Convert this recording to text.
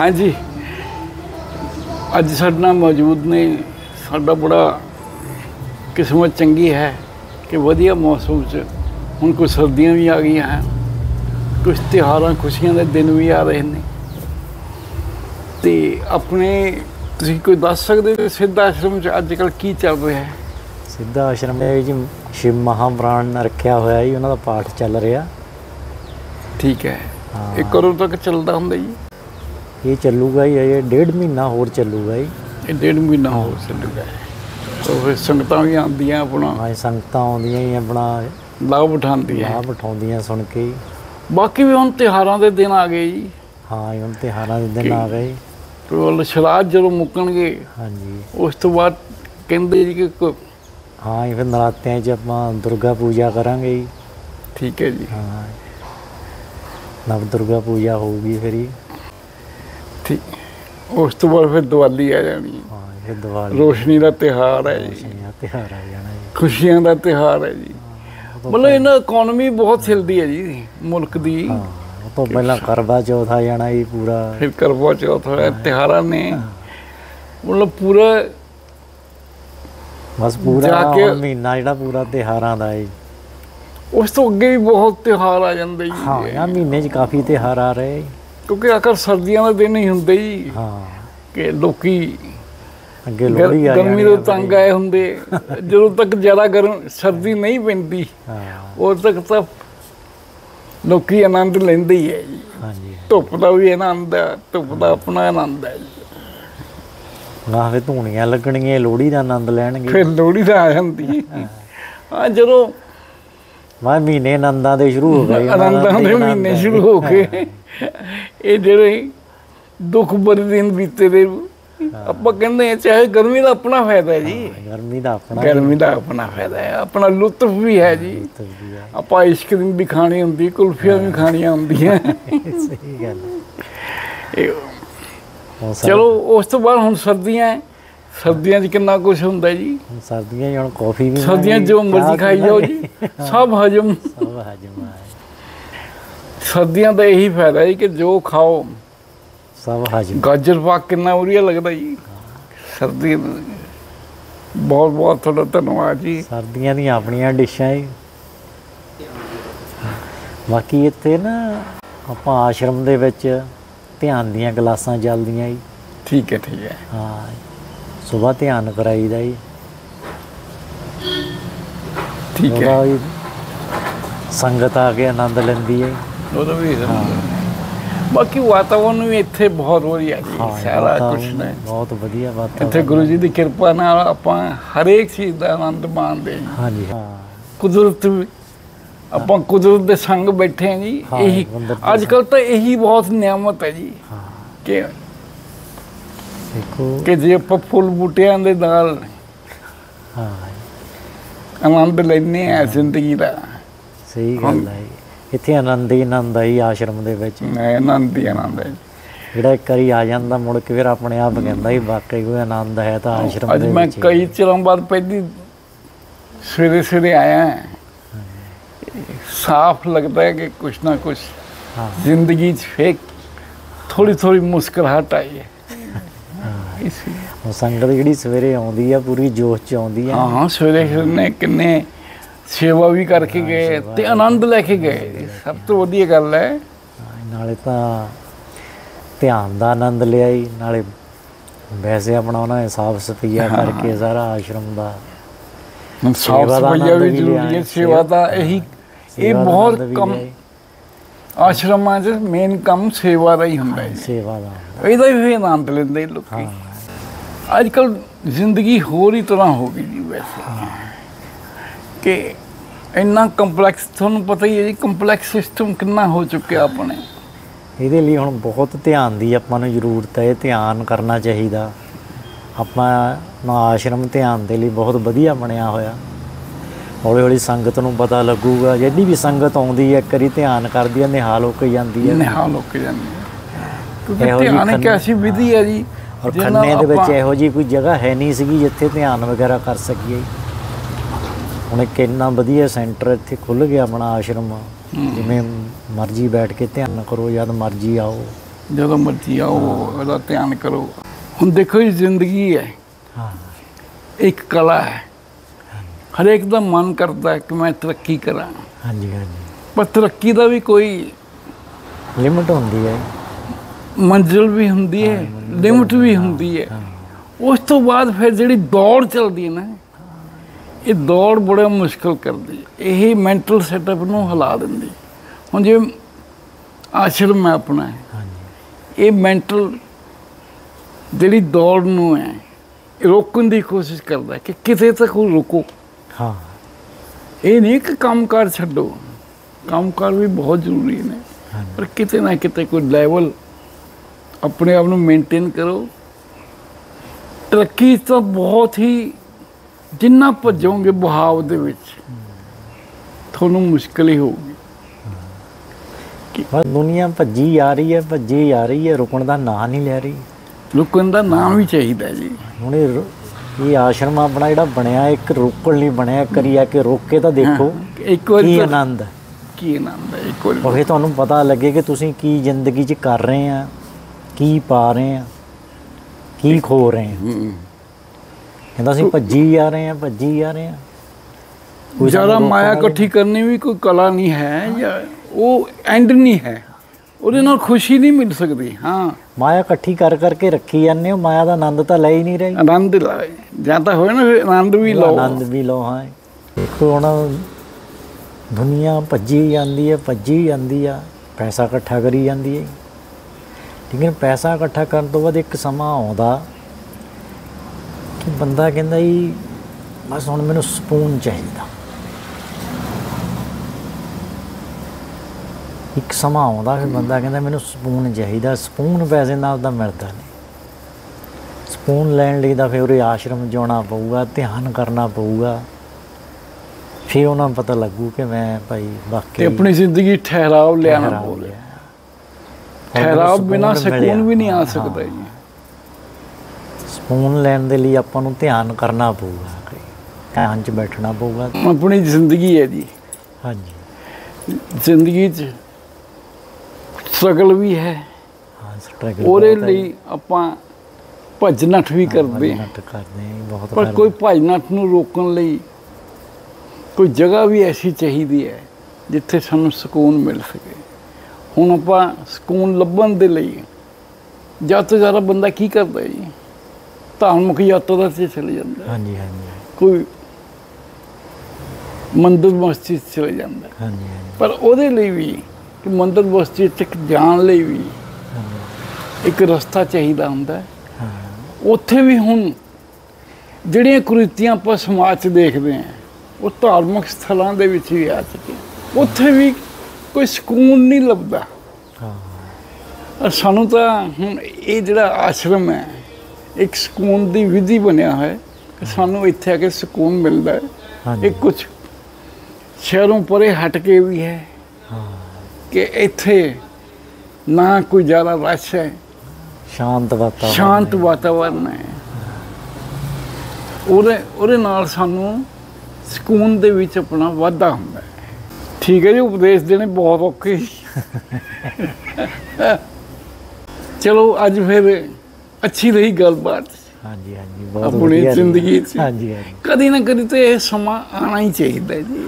ਹਾਂਜੀ। ਅੱਜ ਸਾਡੇ ਨਾਲ ਮੌਜੂਦ ਨੇ ਸਾਡਾ ਬੜਾ ਕਿਸਮਤ ਚੰਗੀ ਹੈ ਕਿ ਵਧੀਆ ਮੌਸਮ 'ਚ ਹੁਣ ਕੁਝ ਸਰਦੀਆਂ ਵੀ ਆ ਗਈਆਂ ਹਨ ਕੁਝ ਤਿਉਹਾਰਾਂ ਖੁਸ਼ੀਆਂ ਦੇ ਦਿਨ ਵੀ ਆ ਰਹੇ ਨੇ। ਤੇ ਆਪਣੇ ਤੁਸੀਂ ਕੋਈ ਦੱਸ ਸਕਦੇ ਹੋ ਸਿੱਧ ਆਸ਼ਰਮ 'ਚ ਅੱਜ ਕੱਲ ਕੀ ਚੱਲ ਰਿਹਾ ਹੈ? ਸਿੱਧਾ ਆਸ਼ਰਮ ਦੇ ਵਿੱਚ ਸ਼ਿਵ ਮਹਾਪੁਰਾਣ ਰੱਖਿਆ ਹੋਇਆ ਜੀ ਉਹਨਾਂ ਦਾ ਪਾਠ ਚੱਲ ਰਿਹਾ। ਠੀਕ ਹੈ। ਹਾਂ। ਇਹ ਕਦੋਂ ਤੱਕ ਚੱਲਦਾ ਹੁੰਦਾ ਜੀ। ਇਹ ਚੱਲੂਗਾ ਹੀ ਇਹ ਡੇਢ ਮਹੀਨਾ ਹੋਰ ਚੱਲੂਗਾ ਜੀ। ਇਹ ਡੇਢ ਮਹੀਨਾ ਹੋ। ਚੱਲੂਗਾ। ਉਹ ਫਿਰ ਸੰਗਤਾਂ ਵੀ ਆਉਂਦੀਆਂ ਆਪਣਾ। ਹਾਂ ਸੰਗਤਾਂ ਆਉਂਦੀਆਂ ਹੀ ਆਪਣਾ। ਲਾਭ ਉਠਾਉਂਦੀਆਂ। ਲਾਭ ਉਠਾਉਂਦੀਆਂ ਸੁਣ ਕੇ ਹੀ। ਬਾਕੀ ਵੀ ਹੁਣ ਤਿਉਹਾਰਾਂ ਦੇ ਦਿਨ ਆ ਗਏ ਜੀ। ਹਾਂ ਹੁਣ ਤਿਉਹਾਰਾਂ ਦੇ ਦਿਨ ਆ ਗਏ। ਉਹ ਸ਼ਰਾਧ ਜਦੋਂ ਮੁੱਕਣਗੇ ਹਾਂਜੀ। ਉਸ ਤੋਂ ਬਾਅਦ ਕਹਿੰਦੇ ਜੀ ਕਿ ਹਾਂ ਫਿਰ ਨਰਾਤਿਆਂ 'ਚ ਆਪਾਂ ਦੁਰਗਾ ਪੂਜਾ ਕਰਾਂਗੇ ਜੀ। ਠੀਕ ਹੈ ਜੀ। ਹਾਂ। ਨਵ ਦੁਰਗਾ ਪੂਜਾ ਹੋਊਗੀ ਫਿਰ ਹੀ ਠੀਕ ਉਸ ਤੋਂ ਬਾਅਦ ਫਿਰ ਦੀਵਾਲੀ ਆ ਜਾਣੀ ਹੈ। ਦੀਵਾਲੀ। ਰੋਸ਼ਨੀ ਦਾ ਤਿਉਹਾਰ ਹੈ ਜੀ। ਦਾ ਤਿਉਹਾਰ ਆ ਜਾਣਾ ਜੀ। ਖੁਸ਼ੀਆਂ ਦਾ ਤਿਉਹਾਰ ਹੈ ਜੀ। ਮਤਲਬ ਇਹਨਾਂ ਇਕਨੋਮੀ ਬਹੁਤ ਹਿਲਦੀ ਹੈ ਜੀ ਮੁਲਕ ਦੀ। ਹਾਂ ਉਹ ਤੋਂ ਪਹਿਲਾਂ ਕਰਵਾ ਚੌਥ ਆ ਜਾਣਾ ਜੀ ਪੂਰਾ। ਫਿਰ ਕਰਵਾ ਚੌਥ ਹੋਇਆ ਤਿਉਹਾਰਾਂ ਨੇ। ਮਤਲਬ ਪੂਰਾ ਬਸ ਪੂਰਾ ਮਹੀਨਾ ਜਿਹੜਾ ਪੂਰਾ ਤਿਉਹਾਰਾਂ ਦਾ ਹੈ। ਉਸ ਤੋਂ ਅੱਗੇ ਵੀ ਬਹੁਤ ਤਿਉਹਾਰ ਆ ਜਾਂਦੇ ਜੀ। ਹਾਂ ਮਹੀਨੇ 'ਚ ਕਾਫੀ ਤਿਉਹਾਰ ਆ ਰਹੇ ਕਿਉਂਕਿ ਆਖਰ ਸਰਦੀਆਂ ਦੇ ਦਿਨ ਹੀ ਹੁੰਦੇ ਜੀ। ਹਾਂ। ਕਿ ਲੋਕੀ ਅੱਗੇ ਲੋਹੜੀ ਆ ਗਰਮੀ ਤੋਂ ਤੰਗ ਆਏ ਹੁੰਦੇ। ਜਦੋਂ ਤੱਕ ਜ਼ਿਆਦਾ ਗਰਮ ਸਰਦੀ ਨਹੀਂ ਪੈਂਦੀ ਹਾਂ। ਉਦੋਂ ਤੱਕ ਤਾਂ ਲੋਕੀ ਆਨੰਦ ਲੈਂਦੇ ਹੀ ਹੈ ਜੀ। ਹਾਂਜੀ। ਧੁੱਪ ਦਾ ਵੀ ਆਨੰਦ ਹੈ ਧੁੱਪ ਦਾ ਆਪਣਾ ਆਨੰਦ ਹੈ ਜੀ। ਨਾ ਫੇ ਧੂਣੀਆਂ ਲੱਗਣਗੀਆਂ ਲੋਹੜੀ ਦਾ ਆਨੰਦ ਲੈਣਗੇ। ਫਿਰ ਲੋਹੜੀ ਦਾ ਆ ਜਾਂਦੀ ਹਾਂ ਜਦੋਂ ਮੈਂ ਮਹੀਨੇ ਆਨੰਦਾਂ ਦੇ ਸ਼ੁਰੂ ਹੋ ਗਏ ਆਨੰਦਾਂ ਦੇ ਮਹੀਨੇ। ਸ਼ੁਰੂ ਹੋ ਗਏ। ਇਹ ਜਿਹੜੇ ਦੁੱਖ ਭਰੇ ਦਿਨ ਬੀਤੇ ਦੇ ਆਪਾਂ ਕਹਿੰਦੇ ਆ ਚਾਹੇ ਗਰਮੀ ਦਾ ਆਪਣਾ ਫਾਇਦਾ ਹੈ ਜੀ। ਗਰਮੀ ਦਾ ਆਪਣਾ ਗਰਮੀ ਦਾ ਆਪਣਾ ਫਾਇਦਾ ਹੈ। ਆਪਣਾ ਲੁਤਫ ਵੀ ਹੈ ਜੀ। ਆਪਾਂ ਆਈਸਕ੍ਰੀਮ ਵੀ ਖਾਣੀ ਹੁੰਦੀ ਕੁਲਫੀਆਂ ਵੀ ਖਾਣੀਆਂ ਹੁੰਦੀਆਂ। ਸਹੀ ਗੱਲ ਚਲੋ ਉਸ ਤੋਂ ਬਾਅਦ ਹੁਣ ਸਰਦੀਆਂ ਹੈ। ਸਰਦੀਆਂ 'ਚ ਕਿੰਨਾ ਕੁਝ ਹੁੰਦਾ ਜੀ। ਸਰਦੀਆਂ 'ਚ ਹੁਣ ਕਾਫੀ ਵੀ ਸਰਦੀਆਂ 'ਚ ਜੋ ਮਰਜ਼ੀ ਖਾਈ ਜਾਓ ਜੀ ਸਭ ਹਜਮ। ਸਭ ਹਜਮ ਸਰਦੀਆਂ ਦਾ ਇਹੀ ਫਾਇਦਾ ਹੈ ਕਿ ਜੋ ਖਾਓ ਸਭ ਹਜਮ। ਗਾਜਰ ਪਾਕ ਕਿੰਨਾ ਵਧੀਆ ਲੱਗਦਾ ਜੀ। ਸਰਦੀ ਬਹੁਤ ਬਹੁਤ ਤੁਹਾਡਾ ਧੰਨਵਾਦ ਜੀ। ਸਰਦੀਆਂ ਦੀਆਂ ਆਪਣੀਆਂ ਡਿਸ਼ਾਂ ਹੀ ਬਾਕੀ ਇੱਥੇ ਨਾ ਆਪਾਂ ਆਸ਼ਰਮ ਦੇ ਵਿੱਚ ਧਿਆਨ ਦੀਆਂ ਕਲਾਸਾਂ ਚੱਲਦੀਆਂ ਜੀ। ਠੀਕ ਹੈ ਠੀਕ ਹੈ। ਹਾਂ। ਸਵੇਰ ਧਿਆਨ ਕਰਾਈਦਾ ਜੀ। ਠੀਕ ਹੈ। ਉਹਦਾ ਸੰਗਤ ਆ ਕੇ ਆਨੰਦ ਲੈਂਦੀ ਹੈ। ਉਹਦਾ ਵੀ ਬਾਕੀ ਵਾਤਾਵਰਨ ਵੀ ਇੱਥੇ ਬਹੁਤ ਵਧੀਆ ਜੀ ਹਾਂ ਸਾਰਾ ਕੁਝ ਨੇ। ਬਹੁਤ ਵਧੀਆ ਇੱਥੇ ਵਾਤਾਵਰਨ ਗੁਰੂ ਜੀ ਦੀ ਕਿਰਪਾ ਨਾਲ ਆਪਾਂ ਹਰੇਕ ਚੀਜ਼ ਦਾ ਆਨੰਦ ਮਾਣਦੇ ਹਾਂ ਜੀ। ਹਾਂਜੀ ਹਾਂ। ਕੁਦਰਤ ਵੀ- ਆਪਾਂ ਕੁਦਰਤ ਦੇ ਸੰਗ ਬੈਠੇ ਹਾਂ ਜੀ ਇਹੀ ਅੱਜ ਕੱਲ ਤਾਂ ਇਹੀ ਬਹੁਤ ਨਿਆਮਤ ਹੈ ਜੀ ਹਾਂ। ਕਿ ਦੇਖੋ। ਕਿ ਜੇ ਆਪਾਂ ਫੁੱਲ ਬੂਟਿਆਂ ਦੇ ਨਾਲ ਹਾਂ। ਆਨੰਦ ਲੈਨੇ ਆ ਜ਼ਿੰਦਗੀ ਦਾ। ਸਹੀ ਗੱਲ ਹੈ। ਇੱਥੇ ਆਨੰਦ ਹੀ ਆਨੰਦ ਹੈ ਆਸ਼ਰਮ ਦੇ ਵਿੱਚ। ਮੈਂ ਆਨੰਦ ਹੀ ਆਨੰਦ ਹੈ ਜਿਹੜਾ ਇੱਕ ਵਾਰੀ ਆ ਜਾਂਦਾ ਮੁੜ ਕੇ ਫਿਰ ਆਪਣੇ ਆਪ ਕਹਿੰਦਾ ਹੀ ਵਾਕਈ ਕੋਈ ਆਨੰਦ ਹੈ ਤਾਂ ਆਸ਼ਰਮ ਅੱਜ ਦੇ ਮੈਂ ਵਿੱਚ ਹੀ। ਕਈ ਚਿਰਾਂ ਬਾਅਦ ਪਹਿਲੀ ਸਵੇਰੇ ਸਵੇਰੇ ਆਇਆ ਹਾਂ। ਸਾਫ਼ ਲੱਗਦਾ ਹੈ ਕਿ ਕੁਛ ਨਾ ਕੁਛ ਹਾਂ। ਜ਼ਿੰਦਗੀ 'ਚ ਫੇਕ ਥੋੜੀ ਥੋੜੀ ਮੁਸਕਰਾਹਟ ਆਈ ਹੈ। ਇਸ ਸੰਗਤ ਜਿਹੜੀ ਸਵੇਰੇ ਆਉਂਦੀ ਆ ਪੂਰੀ ਜੋਸ਼ ਚ ਆਉਂਦੀ ਆ। ਹਾਂ ਸਵੇਰੇ ਸਵੇਰੇ ਨੇ ਕਿੰਨੇ ਸੇਵਾ ਵੀ ਕਰਕੇ ਗਏ ਤੇ ਆਨੰਦ ਲੈ ਕੇ ਗਏ। ਸਭ ਤੋਂ ਵਧੀਆ ਗੱਲ ਹੈ। ਨਾਲੇ ਤਾਂ ਧਿਆਨ ਦਾ ਆਨੰਦ ਲਿਆ ਹੀ ਨਾਲੇ ਵੈਸੇ ਆਪਣਾ ਉਹਨਾਂ ਨੇ ਸਾਫ਼ ਸਫਾਈਆ ਕਰਕੇ ਸਾਰਾ ਆਸ਼ਰਮ ਦਾ ਸਾਫ਼ ਸੇਵਾ ਦਾ ਸਫਾਈਆ ਆਨੰਦ ਵੀ ਵੀ ਜ਼ਰੂਰੀ ਲਿਆ ਹੈ ਹੈ। ਸੇਵਾ ਦਾ ਇਹੀ ਇਹ ਬਹੁਤ ਕੰਮ। ਆਸ਼ਰਮਾਂ 'ਚ ਮੇਨ ਕੰਮ ਸੇਵਾ ਦਾ ਹੀ ਹੁੰਦਾ ਹੈ। ਸੇਵਾ ਦਾ ਇਹਦਾ ਵੀ ਆਨੰਦ ਲੈਂਦੇ ਲੋਕੀ ਅੱਜ ਕੱਲ ਜ਼ਿੰਦਗੀ ਹੋਰ ਹੀ ਤਰ੍ਹਾਂ ਹੋ ਗਈ ਜੀ ਵੈਸੇ ਕਿ ਇੰਨਾ ਕੰਪਲੈਕਸ ਤੁਹਾਨੂੰ ਪਤਾ ਹੀ ਹੈ ਜੀ ਕੰਪਲੈਕਸ ਸਿਸਟਮ ਕਿੰਨਾ ਹੋ ਚੁੱਕਿਆ ਆਪਣੇ ਇਹਦੇ ਲਈ ਹੁਣ ਬਹੁਤ ਧਿਆਨ ਦੀ ਆਪਾਂ ਨੂੰ ਜ਼ਰੂਰਤ ਹੈ ਧਿਆਨ ਕਰਨਾ ਚਾਹੀਦਾ ਆਪਾਂ ਨਾ ਆਸ਼ਰਮ ਧਿਆਨ ਦੇ ਲਈ ਬਹੁਤ ਵਧੀਆ ਬਣਿਆ ਹੋਇਆ ਹੌਲੀ ਹੌਲੀ ਸੰਗਤ ਨੂੰ ਪਤਾ ਲੱਗੂਗਾ ਜਿਹੜੀ ਵੀ ਸੰਗਤ ਆਉਂਦੀ ਹੈ ਇੱਕ ਵਾਰੀ ਧਿਆਨ ਕਰਦੀ ਹੈ ਨਿਹਾਲ ਹੋ ਕੇ ਜਾਂਦੀ ਹੈ। ਨਿਹਾਲ ਹੋ ਕੇ ਜਾਂਦੇ ਆ। ਕਿਉਂਕਿ ਧਿਆਨ ਇੱਕ ਐਸੀ ਵਿਧੀ ਹੈ ਜੀ ਔਰ ਖੰਨੇ ਦੇ ਵਿੱਚ ਇਹੋ ਜੀ ਕੋਈ ਜਗ੍ਹਾ ਹੈ ਨਹੀਂ ਸੀਗੀ ਜਿੱਥੇ ਧਿਆਨ ਵਗੈਰਾ ਕਰ ਸਕੀਏ। ਹੁਣ ਇੱਕ ਇੰਨਾ ਵਧੀਆ ਸੈਂਟਰ ਇੱਥੇ ਖੁੱਲ ਗਿਆ ਆਪਣਾ ਆਸ਼ਰਮ। ਜਿਵੇਂ ਮਰਜ਼ੀ ਬੈਠ ਕੇ ਧਿਆਨ ਕਰੋ ਜਦ ਮਰਜ਼ੀ ਆਓ। ਜਦੋਂ ਮਰਜ਼ੀ ਆਓ ਉਹਦਾ ਧਿਆਨ ਕਰੋ। ਹੁਣ ਦੇਖੋ ਇਹ ਜ਼ਿੰਦਗੀ ਹੈ। ਹਾਂ। ਇੱਕ ਕਲਾ ਹੈ। ਹਰੇਕ ਦਾ ਮਨ ਕਰਦਾ ਕਿ ਮੈਂ ਤਰੱਕੀ ਕਰਾਂ। ਹਾਂਜੀ ਹਾਂਜੀ। ਪਰ ਤਰੱਕੀ ਦਾ ਵੀ ਕੋਈ ਲਿਮਟ ਹੁੰਦੀ ਹੈ। ਮੰਜ਼ਿਲ ਵੀ ਹੁੰਦੀ ਹੈ ਲਿਮਟ ਵੀ ਹੁੰਦੀ ਹੈ। ਉਸ ਤੋਂ ਬਾਅਦ ਫਿਰ ਜਿਹੜੀ ਦੌੜ ਚੱਲਦੀ ਹੈ ਨਾ ਇਹ ਦੌੜ ਬੜਾ ਮੁਸ਼ਕਲ ਕਰਦੀ ਹੈ। ਇਹ ਮੈਂਟਲ ਸੈਟਅਪ ਨੂੰ ਹਿਲਾ ਦਿੰਦੀ ਹੁਣ ਜੇ ਆਸ਼ਰਮ ਹੈ ਆਪਣਾ ਇਹ ਮੈਂਟਲ ਜਿਹੜੀ ਦੌੜ ਨੂੰ ਹੈ ਰੋਕਣ ਦੀ ਕੋਸ਼ਿਸ਼ ਕਰਦਾ ਕਿ ਕਿਤੇ ਤੱਕ ਉਹ ਰੁਕੋ। ਹਾਂ। ਇਹ ਨਹੀਂ ਕਿ ਕੰਮਕਾਰ ਛੱਡੋ। ਕੰਮਕਾਰ ਵੀ ਬਹੁਤ ਜ਼ਰੂਰੀ ਨੇ। ਪਰ ਕਿਤੇ ਨਾ ਕਿਤੇ ਕੋਈ ਲੈਵਲ ਆਪਣੇ ਆਪ ਨੂੰ ਮੇਨਟੇਨ ਕਰੋ। ਤਰੱਕੀ ਤਾਂ ਬਹੁਤ ਹੀ ਜਿੰਨਾ ਭੱਜੋਗੇ ਬਹਾਵ ਦੇ ਵਿੱਚ ਤੁਹਾਨੂੰ ਮੁਸ਼ਕਲ ਹੀ ਹੋਊਗੀ। ਬਸ ਦੁਨੀਆ ਭੱਜੀ ਆ ਰਹੀ ਹੈ ਭੱਜੀ ਆ ਰਹੀ ਹੈ ਰੁਕਣ ਦਾ ਨਾਂ ਨਹੀਂ ਲੈ ਰਹੀ। ਰੁਕਣ ਦਾ ਨਾਮ ਵੀ ਚਾਹੀਦਾ ਜੀ। ਹੁਣ ਇਹ ਆਸ਼ਰਮ ਆਪਣਾ ਜਿਹੜਾ ਬਣਿਆ ਇੱਕ ਰੋਕਣ ਲਈ ਬਣਿਆ ਕਰੀ ਆ ਕਿ ਰੋਕ ਕੇ ਤਾਂ ਦੇਖੋ ਇੱਕ ਵਾਰੀ ਕੀ ਆਨੰਦ ਕੀ ਆਨੰਦ ਹੈ ਇੱਕ ਵਾਰੀ ਉਹ ਤੁਹਾਨੂੰ ਪਤਾ ਲੱਗੇ ਕਿ ਤੁਸੀਂ ਕੀ ਜ਼ਿੰਦਗੀ 'ਚ ਕਰ ਰਹੇ ਆ ਕੀ ਪਾ ਰਹੇ ਆ ਕੀ ਖੋ ਰਹੇ ਆ। ਕਹਿੰਦਾ ਅਸੀਂ ਭੱਜੀ ਆ ਰਹੇ ਆ ਭੱਜੀ ਆ ਰਹੇ ਆ। ਜ਼ਿਆਦਾ ਮਾਇਆ ਇਕੱਠੀ ਕਰਨੀ ਵੀ ਕੋਈ ਕਲਾ ਨਹੀਂ ਹੈ ਜਾਂ ਉਹ ਐਂਡ ਨਹੀਂ ਹੈ। ਉਹਦੇ ਨਾਲ ਖੁਸ਼ੀ ਨਹੀਂ ਮਿਲ ਸਕਦੀ ਹਾਂ। ਮਾਇਆ ਇਕੱਠੀ ਕਰ ਕਰਕੇ ਰੱਖੀ ਜਾਂਦੇ ਹੋ ਮਾਇਆ ਦਾ ਆਨੰਦ ਤਾਂ ਲੈ ਹੀ ਨਹੀਂ ਰਹੀ। ਆਨੰਦ ਲਾਏ ਜਾਂ ਤਾਂ ਹੋਏ ਨਾ ਆਨੰਦ ਵੀ ਲਓ। ਆਨੰਦ ਵੀ ਲਓ ਹਾਂ। ਦੇਖੋ ਹੁਣ ਦੁਨੀਆ ਭੱਜੀ ਜਾਂਦੀ ਹੈ ਭੱਜੀ ਜਾਂਦੀ ਆ ਪੈਸਾ ਇਕੱਠਾ ਕਰੀ ਜਾਂਦੀ ਹੈ। ਲੇਕਿਨ ਪੈਸਾ ਇਕੱਠਾ ਕਰਨ ਤੋਂ ਬਾਅਦ ਇੱਕ ਸਮਾਂ ਆਉਂਦਾ ਕਿ ਬੰਦਾ ਕਹਿੰਦਾ ਜੀ ਬਸ ਹੁਣ ਮੈਨੂੰ ਸਕੂਨ ਚਾਹੀਦਾ। ਇੱਕ ਸਮਾਂ ਆਉਂਦਾ ਫਿਰ ਬੰਦਾ ਕਹਿੰਦਾ ਮੈਨੂੰ ਸਕੂਨ ਚਾਹੀਦਾ ਸਕੂਨ ਪੈਸੇ ਨਾਲ ਤਾਂ ਮਿਲਦਾ ਨਹੀਂ। ਸਕੂਨ ਲੈਣ ਲਈ ਤਾਂ ਫਿਰ ਆਸ਼ਰਮ ਜਾਣਾ ਪਊਗਾ ਧਿਆਨ ਕਰਨਾ ਪਊਗਾ। ਫਿਰ ਉਹਨਾਂ ਨੂੰ ਪਤਾ ਲੱਗੂ ਕਿ ਮੈਂ ਭਾਈ ਤੇ ਵਾਕਈ ਆਪਣੀ ਜ਼ਿੰਦਗੀ ਠਹਿਰਾਵ ਲਿਆਣਾ ਲਿਆ। ਠਹਿਰਾਵ ਬਿਨਾ ਸਕੂਨ। ਵੀ ਨਹੀਂ ਆ ਸਕਦਾ ਜੀ। ਸਕੂਨ ਲੈਣ ਦੇ ਲਈ ਆਪਾਂ ਨੂੰ ਧਿਆਨ ਕਰਨਾ ਪਊਗਾ ਧਿਆਨ 'ਚ ਬੈਠਣਾ ਪਊਗਾ। ਆਪਣੀ ਜ਼ਿੰਦਗੀ ਹੈ ਜੀ। ਹਾਂਜੀ। ਜ਼ਿੰਦਗੀ 'ਚ ਸਟਰਗਲ ਵੀ ਹੈ। ਹਾਂ ਸਟਰਗਲ ਉਹਦੇ ਲਈ ਆਪਾਂ ਭੱਜ ਨੱਠ ਵੀ ਕਰਦੇ। ਹਾਂ ਬਹੁਤ ਪਰ ਕੋਈ ਭੱਜ ਨੱਠ ਨੂੰ ਰੋਕਣ ਲਈ ਕੋਈ ਜਗ੍ਹਾ ਵੀ ਐਸੀ ਚਾਹੀਦੀ ਹੈ ਜਿੱਥੇ ਸਾਨੂੰ ਸਕੂਨ ਮਿਲ ਸਕੇ। ਹੁਣ ਆਪਾਂ ਸਕੂਨ ਲੱਭਣ ਦੇ ਲਈ ਜ਼ਿਆਦਾ ਤੋਂ ਜ਼ਿਆਦਾ ਬੰਦਾ ਕੀ ਕਰਦਾ ਹੈ ਜੀ? ਧਾਰਮਿਕ ਯਾਤਰਾ ਤੇ ਚਲੇ ਜਾਂਦਾ। ਹਾਂਜੀ ਹਾਂਜੀ। ਕੋਈ ਮੰਦਰ ਮਸਜਿਦ ਚਲੇ ਜਾਂਦਾ। ਹਾਂਜੀ। ਪਰ ਉਹਦੇ ਲਈ ਵੀ ਕਿ ਮੰਦਰ ਮਸਜਿਦ ਤੱਕ ਜਾਣ ਲਈ ਵੀ ਇੱਕ ਰਸਤਾ ਚਾਹੀਦਾ ਹੁੰਦਾ ਉੱਥੇ ਵੀ ਹੁਣ ਜਿਹੜੀਆਂ ਕੁਰੀਤੀਆਂ ਆਪਾਂ ਸਮਾਜ 'ਚ ਦੇਖਦੇ ਹਾਂ ਉਹ ਧਾਰਮਿਕ ਸਥਲਾਂ ਦੇ ਵਿੱਚ ਵੀ ਆ ਚੁੱਕੇ ਉੱਥੇ ਵੀ ਕੋਈ ਸਕੂਨ ਨਹੀਂ ਲੱਭਦਾ। ਹਾਂ। ਸਾਨੂੰ ਤਾਂ ਹੁਣ ਇਹ ਜਿਹੜਾ ਆਸ਼ਰਮ ਹੈ ਇੱਕ ਸਕੂਨ ਦੀ ਵਿਧੀ ਬਣਿਆ ਹੈ ਕਿ ਸਾਨੂੰ ਇੱਥੇ ਆ ਕੇ ਸਕੂਨ ਮਿਲਦਾ ਹੈ। ਇਹ ਕੁਝ ਸ਼ਹਿਰੋਂ ਪਰੇ ਹਟ ਕੇ ਵੀ ਹੈ। ਹਾਂ। ਕਿ ਇੱਥੇ ਨਾ ਕੋਈ ਜ਼ਿਆਦਾ ਰਸ਼ ਹੈ ਸ਼ਾਂਤ ਵਾਤਾਵਰਨ ਸ਼ਾਂਤ ਵਾਤਾਵਰਨ ਹੈ ਉਹਦੇ ਉਹਦੇ ਨਾਲ ਸਾਨੂੰ ਸਕੂਨ ਦੇ ਵਿੱਚ ਆਪਣਾ ਵਾਧਾ ਹੁੰਦਾ ਹੈ ਠੀਕ ਹੈ ਜੀ ਉਪਦੇਸ਼ ਦੇਣੇ ਬਹੁਤ ਔਖੇ। ਚਲੋ ਅੱਜ ਫਿਰ ਅੱਛੀ ਰਹੀ ਗੱਲਬਾਤ ਹਾਂਜੀ ਹਾਂਜੀ ਬਹੁਤ ਆਪਣੀ। ਜ਼ਿੰਦਗੀ 'ਚ। ਹਾਂਜੀ ਹਾਂਜੀ ਕਦੀ ਨਾ ਕਦੀ ਤੇ ਇਹ ਸਮਾਂ ਆਣਾ ਹੀ ਚਾਹੀਦਾ ਜੀ